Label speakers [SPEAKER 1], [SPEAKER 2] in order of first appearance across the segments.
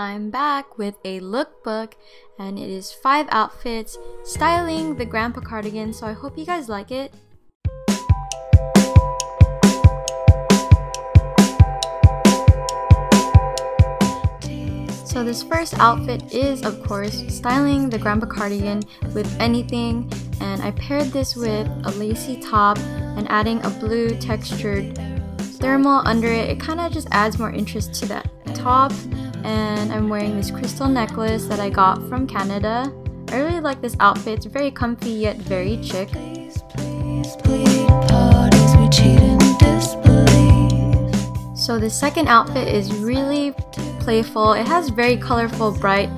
[SPEAKER 1] I'm back with a lookbook and it is five outfits styling the grandpa cardigan so I hope you guys like it. So this first outfit is of course styling the grandpa cardigan with anything and I paired this with a lacy top and adding a blue textured thermal under it. It kind of just adds more interest to that top and I'm wearing this crystal necklace that I got from Canada. I really like this outfit, it's very comfy yet very chic. So the second outfit is really playful. It has very colorful, bright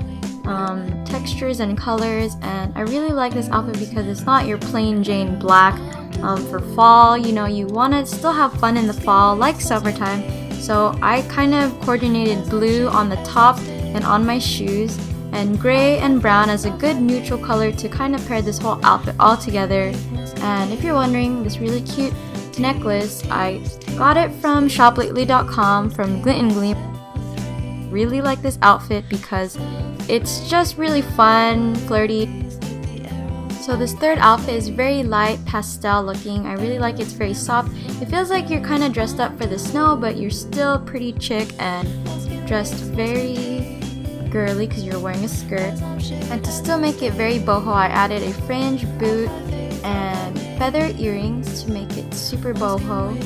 [SPEAKER 1] um, textures and colors and I really like this outfit because it's not your plain Jane black um, for fall. You know, you want to still have fun in the fall like summertime so I kind of coordinated blue on the top and on my shoes and gray and brown as a good neutral color to kind of pair this whole outfit all together. And if you're wondering, this really cute necklace, I got it from shoplately.com from Glint and Gleam. Really like this outfit because it's just really fun, flirty, so this third outfit is very light pastel looking. I really like it. It's very soft. It feels like you're kind of dressed up for the snow, but you're still pretty chic and dressed very girly because you're wearing a skirt. And to still make it very boho, I added a fringe, boot, and feather earrings to make it super boho.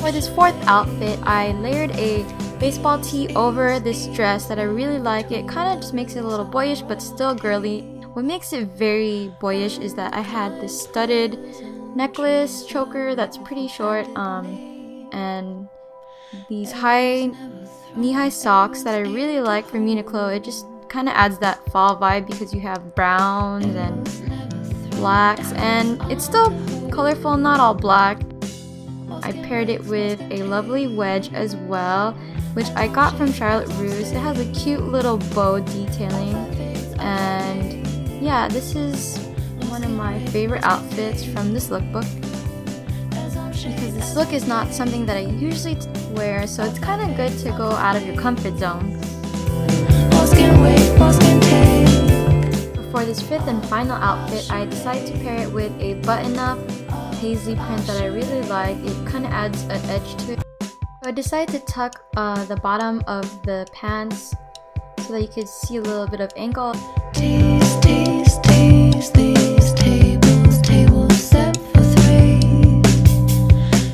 [SPEAKER 1] For this fourth outfit, I layered a baseball tee over this dress that I really like. It kind of just makes it a little boyish but still girly. What makes it very boyish is that I had this studded necklace choker that's pretty short um, and these high knee-high socks that I really like from Uniqlo. It just kind of adds that fall vibe because you have browns and blacks and it's still colorful, not all black. I paired it with a lovely wedge as well which I got from Charlotte Russe. It has a cute little bow detailing and yeah, this is one of my favorite outfits from this lookbook because this look is not something that I usually wear so it's kind of good to go out of your comfort zone. For this fifth and final outfit, I decided to pair it with a button-up paisley print that I really like. It kind of adds an edge to it. I decided to tuck uh, the bottom of the pants so that you could see a little bit of ankle. Tables, tables set for three.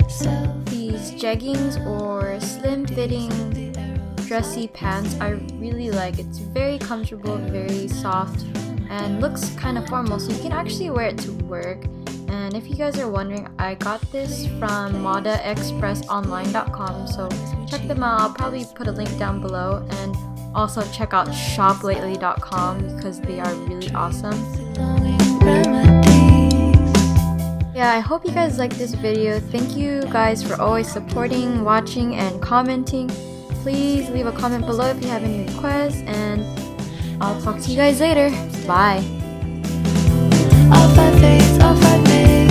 [SPEAKER 1] So these jeggings or slim fitting dressy pants I really like. It's very comfortable, very soft, and looks kind of formal so you can actually wear it to work. And if you guys are wondering, I got this from modaexpressonline.com, so check them out. I'll probably put a link down below and also check out shoplately.com because they are really awesome. Yeah, I hope you guys liked this video. Thank you guys for always supporting, watching, and commenting. Please leave a comment below if you have any requests, and I'll talk to you guys later. Bye off I'd make